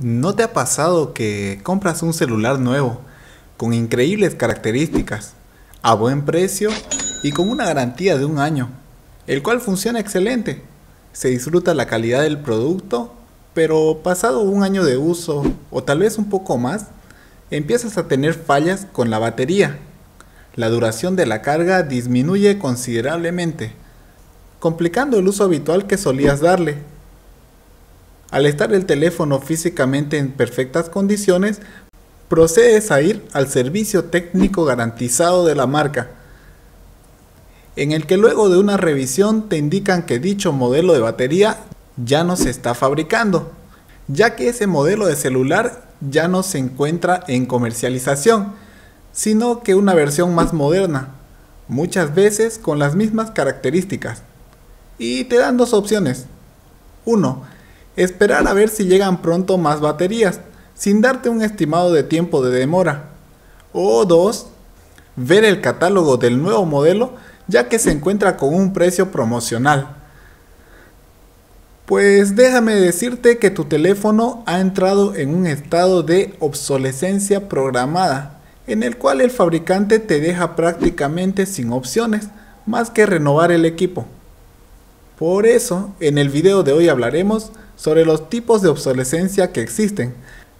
¿No te ha pasado que compras un celular nuevo con increíbles características, a buen precio y con una garantía de un año, el cual funciona excelente? Se disfruta la calidad del producto, pero pasado un año de uso o tal vez un poco más, empiezas a tener fallas con la batería. La duración de la carga disminuye considerablemente, complicando el uso habitual que solías darle al estar el teléfono físicamente en perfectas condiciones, procedes a ir al servicio técnico garantizado de la marca, en el que luego de una revisión te indican que dicho modelo de batería ya no se está fabricando, ya que ese modelo de celular ya no se encuentra en comercialización, sino que una versión más moderna, muchas veces con las mismas características. Y te dan dos opciones. 1 Esperar a ver si llegan pronto más baterías, sin darte un estimado de tiempo de demora. O dos, ver el catálogo del nuevo modelo ya que se encuentra con un precio promocional. Pues déjame decirte que tu teléfono ha entrado en un estado de obsolescencia programada, en el cual el fabricante te deja prácticamente sin opciones más que renovar el equipo. Por eso, en el video de hoy hablaremos sobre los tipos de obsolescencia que existen.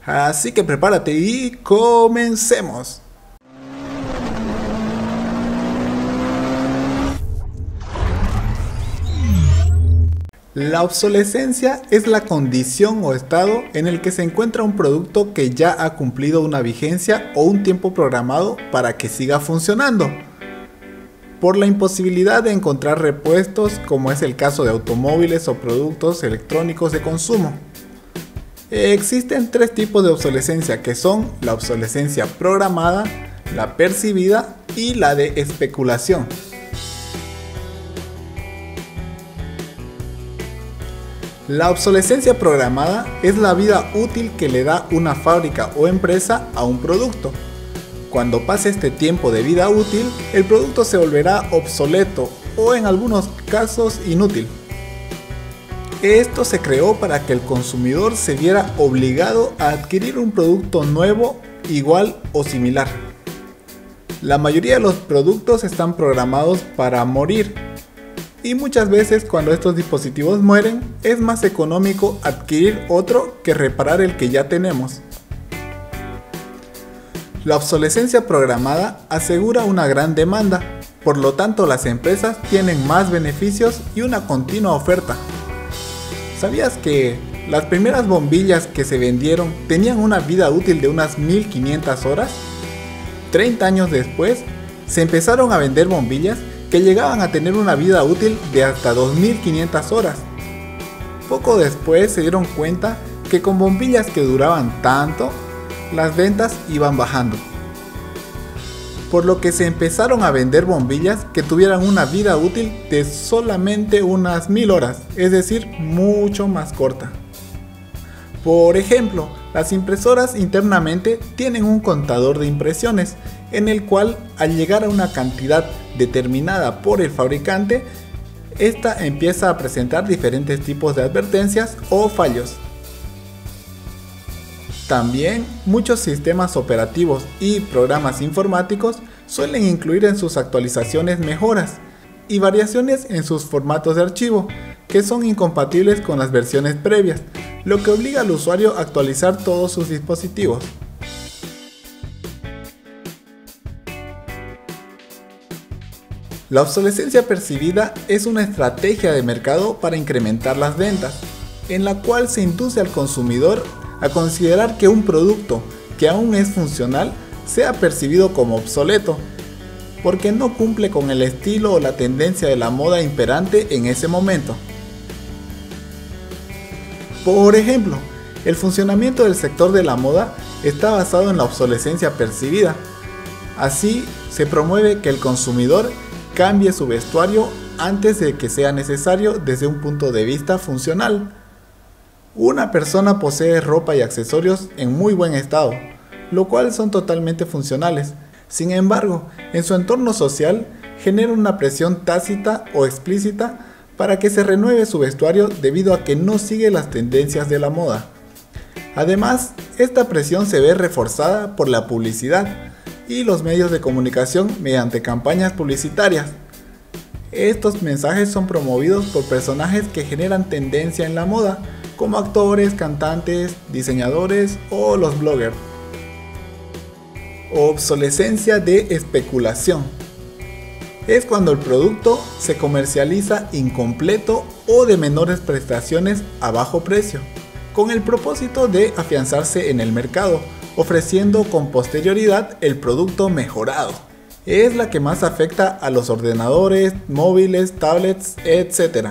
Así que prepárate y comencemos. La obsolescencia es la condición o estado en el que se encuentra un producto que ya ha cumplido una vigencia o un tiempo programado para que siga funcionando por la imposibilidad de encontrar repuestos como es el caso de automóviles o productos electrónicos de consumo. Existen tres tipos de obsolescencia que son la obsolescencia programada, la percibida y la de especulación. La obsolescencia programada es la vida útil que le da una fábrica o empresa a un producto cuando pase este tiempo de vida útil, el producto se volverá obsoleto o en algunos casos inútil. Esto se creó para que el consumidor se viera obligado a adquirir un producto nuevo, igual o similar. La mayoría de los productos están programados para morir y muchas veces cuando estos dispositivos mueren es más económico adquirir otro que reparar el que ya tenemos. La obsolescencia programada asegura una gran demanda, por lo tanto las empresas tienen más beneficios y una continua oferta. ¿Sabías que las primeras bombillas que se vendieron tenían una vida útil de unas 1500 horas? 30 años después, se empezaron a vender bombillas que llegaban a tener una vida útil de hasta 2500 horas. Poco después se dieron cuenta que con bombillas que duraban tanto las ventas iban bajando. Por lo que se empezaron a vender bombillas que tuvieran una vida útil de solamente unas mil horas, es decir, mucho más corta. Por ejemplo, las impresoras internamente tienen un contador de impresiones, en el cual al llegar a una cantidad determinada por el fabricante, esta empieza a presentar diferentes tipos de advertencias o fallos. También muchos sistemas operativos y programas informáticos suelen incluir en sus actualizaciones mejoras y variaciones en sus formatos de archivo que son incompatibles con las versiones previas, lo que obliga al usuario a actualizar todos sus dispositivos. La obsolescencia percibida es una estrategia de mercado para incrementar las ventas, en la cual se induce al consumidor a considerar que un producto que aún es funcional sea percibido como obsoleto, porque no cumple con el estilo o la tendencia de la moda imperante en ese momento. Por ejemplo, el funcionamiento del sector de la moda está basado en la obsolescencia percibida. Así, se promueve que el consumidor cambie su vestuario antes de que sea necesario desde un punto de vista funcional. Una persona posee ropa y accesorios en muy buen estado, lo cual son totalmente funcionales. Sin embargo, en su entorno social genera una presión tácita o explícita para que se renueve su vestuario debido a que no sigue las tendencias de la moda. Además, esta presión se ve reforzada por la publicidad y los medios de comunicación mediante campañas publicitarias. Estos mensajes son promovidos por personajes que generan tendencia en la moda, como actores, cantantes, diseñadores o los bloggers. Obsolescencia de especulación. Es cuando el producto se comercializa incompleto o de menores prestaciones a bajo precio, con el propósito de afianzarse en el mercado, ofreciendo con posterioridad el producto mejorado. Es la que más afecta a los ordenadores, móviles, tablets, etc.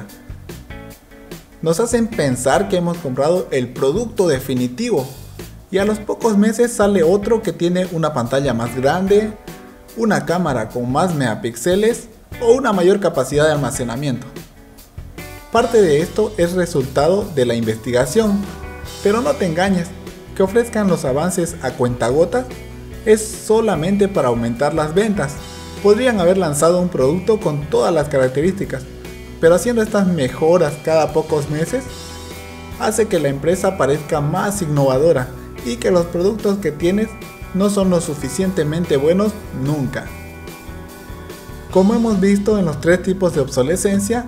Nos hacen pensar que hemos comprado el producto definitivo y a los pocos meses sale otro que tiene una pantalla más grande, una cámara con más megapíxeles o una mayor capacidad de almacenamiento. Parte de esto es resultado de la investigación, pero no te engañes, que ofrezcan los avances a cuentagotas es solamente para aumentar las ventas. Podrían haber lanzado un producto con todas las características, pero haciendo estas mejoras cada pocos meses hace que la empresa parezca más innovadora y que los productos que tienes no son lo suficientemente buenos nunca. Como hemos visto en los tres tipos de obsolescencia,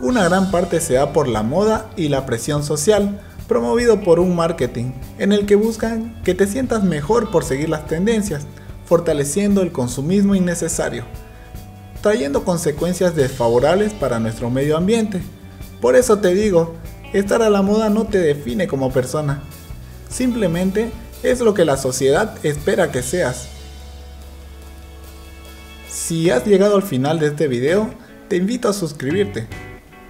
una gran parte se da por la moda y la presión social, promovido por un marketing en el que buscan que te sientas mejor por seguir las tendencias, fortaleciendo el consumismo innecesario, trayendo consecuencias desfavorables para nuestro medio ambiente. Por eso te digo, estar a la moda no te define como persona, simplemente es lo que la sociedad espera que seas. Si has llegado al final de este video, te invito a suscribirte.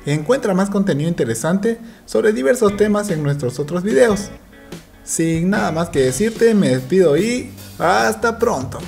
Encuentra más contenido interesante sobre diversos temas en nuestros otros videos. Sin nada más que decirte, me despido y hasta pronto.